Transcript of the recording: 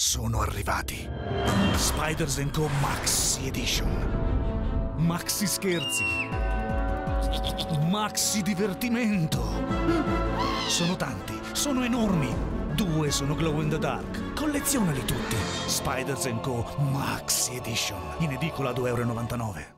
Sono arrivati. Spiders Co. Maxi Edition. Maxi scherzi. Maxi divertimento. Sono tanti, sono enormi. Due sono glow in the dark. Collezionali tutti. Spiders Co. Maxi Edition. In edicola 2,99 euro.